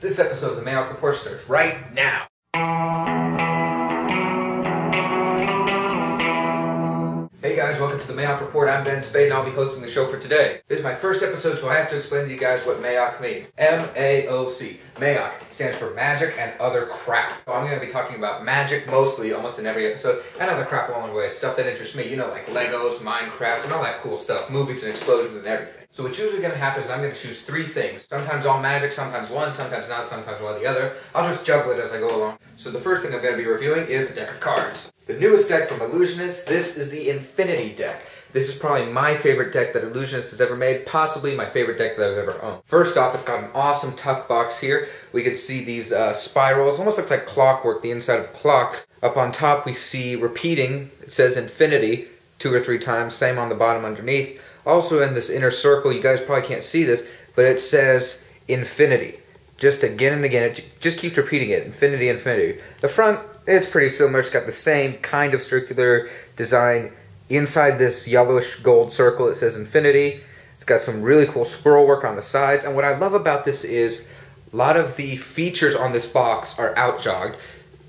This episode of the MAOC Report right now. The MAOC Report. I'm Ben Spade and I'll be hosting the show for today. This is my first episode, so I have to explain to you guys what MAOC means. M-A-O-C. MAOC stands for magic and other crap. So I'm going to be talking about magic mostly, almost in every episode, and other crap along the way. Stuff that interests me, you know, like Legos, Minecraft, and all that cool stuff. Movies and explosions and everything. So what's usually going to happen is I'm going to choose three things. Sometimes all magic, sometimes one, sometimes not, sometimes one the other. I'll just juggle it as I go along. So the first thing I'm going to be reviewing is a deck of cards. The newest deck from Ellusionist, this is the Infinity deck. This is probably my favorite deck that Ellusionist has ever made, possibly my favorite deck that I've ever owned. First off, it's got an awesome tuck box here. We can see these uh, spirals, almost looks like clockwork, the inside of clock. Up on top, we see repeating, it says Infinity, two or three times, same on the bottom underneath. Also in this inner circle, you guys probably can't see this, but it says infinity. Just again and again, it just keeps repeating it, infinity, infinity. The front, it's pretty similar. It's got the same kind of circular design. Inside this yellowish gold circle, it says infinity. It's got some really cool scroll work on the sides. And what I love about this is a lot of the features on this box are outjogged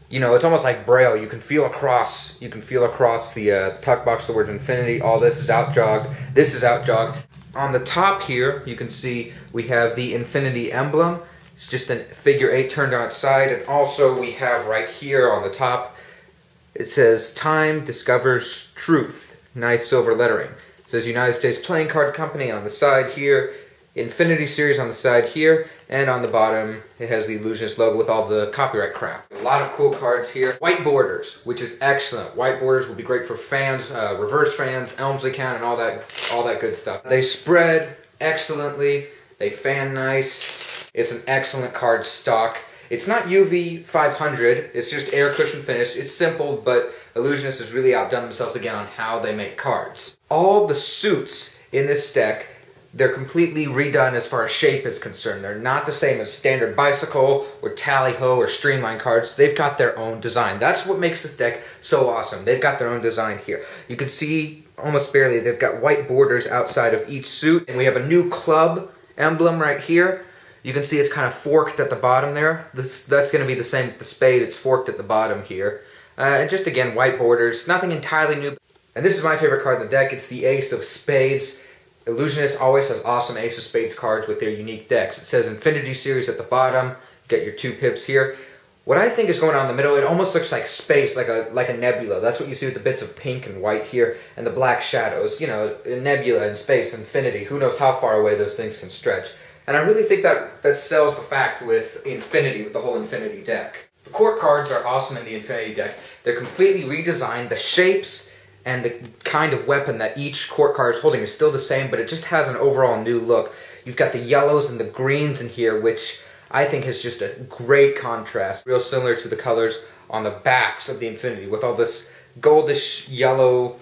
you know, it's almost like braille. You can feel across, you can feel across the, uh, tuck box the word infinity. All this is out jogged. This is out jogged. On the top here, you can see we have the infinity emblem. It's just a figure eight turned on its side, and also we have right here on the top, it says "Time discovers truth." Nice silver lettering. It says United States Playing Card Company on the side here. Infinity Series on the side here, and on the bottom it has the Ellusionist logo with all the copyright crap. A lot of cool cards here. White borders, which is excellent. White borders will be great for fans, uh, reverse fans, Elmsley count, and all that, all that good stuff. They spread excellently. They fan nice. It's an excellent card stock. It's not UV 500, it's just air cushion finish. It's simple, but Ellusionist has really outdone themselves again on how they make cards. All the suits in this deck they're completely redone as far as shape is concerned. They're not the same as standard bicycle or tally-ho or streamline cards. They've got their own design. That's what makes this deck so awesome. They've got their own design here. You can see almost barely they've got white borders outside of each suit. And we have a new club emblem right here. You can see it's kind of forked at the bottom there. This That's going to be the same with the spade. It's forked at the bottom here. Uh, and just again, white borders. Nothing entirely new. And this is my favorite card in the deck. It's the Ace of Spades. Ellusionist always has awesome Ace of Spades cards with their unique decks. It says Infinity Series at the bottom. You get your two pips here. What I think is going on in the middle, it almost looks like space, like a like a nebula. That's what you see with the bits of pink and white here, and the black shadows. You know, nebula and space, infinity. Who knows how far away those things can stretch. And I really think that that sells the fact with Infinity, with the whole Infinity deck. The court cards are awesome in the Infinity deck. They're completely redesigned. The shapes and the kind of weapon that each court card is holding is still the same, but it just has an overall new look. You've got the yellows and the greens in here, which I think is just a great contrast. Real similar to the colors on the backs of the Infinity with all this goldish yellow,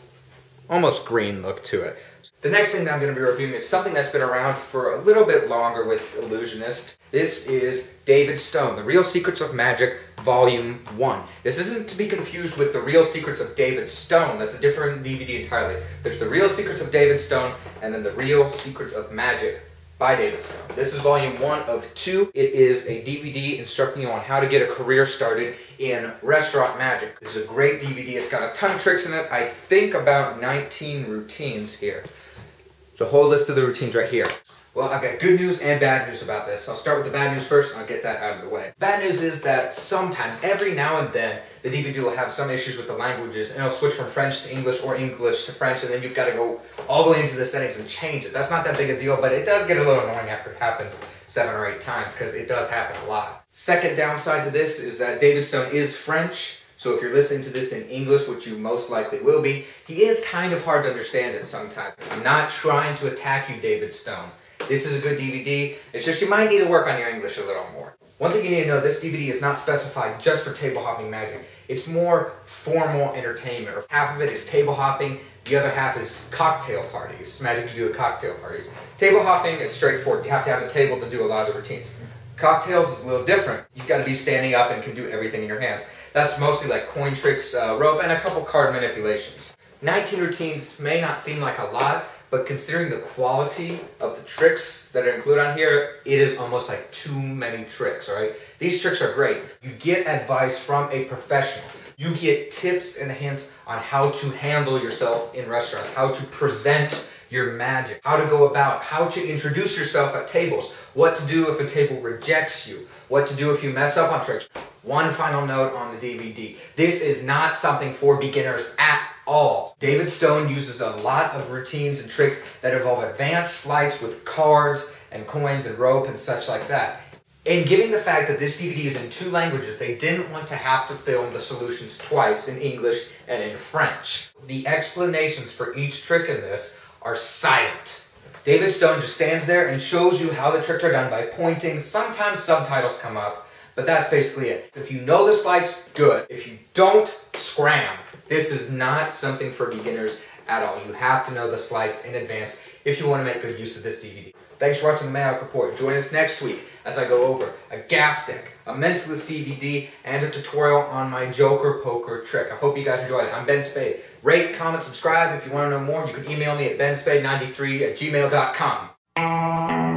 almost green look to it. The next thing that I'm going to be reviewing is something that's been around for a little bit longer with Ellusionist. This is David Stone, The Real Secrets of Magic, Volume 1. This isn't to be confused with The Real Secrets of David Stone. That's a different DVD entirely. There's The Real Secrets of David Stone, and then The Real Secrets of Magic by David Stone. This is volume one of two. It is a DVD instructing you on how to get a career started in restaurant magic. This is a great DVD. It's got a ton of tricks in it. I think about 19 routines here. The whole list of the routines right here. Well, I've got good news and bad news about this. I'll start with the bad news first and I'll get that out of the way. Bad news is that sometimes, every now and then, the DVD will have some issues with the languages and it'll switch from French to English or English to French and then you've got to go all the way into the settings and change it. That's not that big a deal, but it does get a little annoying after it happens seven or eight times because it does happen a lot. Second downside to this is that David Stone is French so if you're listening to this in English, which you most likely will be, he is kind of hard to understand at sometimes. I'm not trying to attack you, David Stone. This is a good DVD. It's just you might need to work on your English a little more. One thing you need to know, this DVD is not specified just for table hopping magic. It's more formal entertainment. Half of it is table hopping, the other half is cocktail parties. Magic you do at cocktail parties. Table hopping, it's straightforward. You have to have a table to do a lot of the routines. Cocktails is a little different. You've got to be standing up and can do everything in your hands. That's mostly like coin tricks, uh, rope, and a couple card manipulations. 19 routines may not seem like a lot, but considering the quality of the tricks that are included on here, it is almost like too many tricks, all right? These tricks are great. You get advice from a professional. You get tips and hints on how to handle yourself in restaurants, how to present your magic, how to go about, how to introduce yourself at tables, what to do if a table rejects you, what to do if you mess up on tricks. One final note on the DVD. This is not something for beginners at all. David Stone uses a lot of routines and tricks that involve advanced sleights with cards and coins and rope and such like that. And given the fact that this DVD is in two languages, they didn't want to have to film the solutions twice in English and in French. The explanations for each trick in this are silent. David Stone just stands there and shows you how the tricks are done by pointing. Sometimes subtitles come up, but that's basically it. If you know the sleights, good. If you don't, scram. This is not something for beginners at all. You have to know the sleights in advance if you want to make good use of this DVD. Thanks for watching the MAOC Report. Join us next week as I go over a gaff deck, a Mentalist DVD, and a tutorial on my Joker Poker trick. I hope you guys enjoyed it. I'm Ben Spade. Rate, comment, subscribe. If you want to know more, you can email me at benspade93 at gmail.com.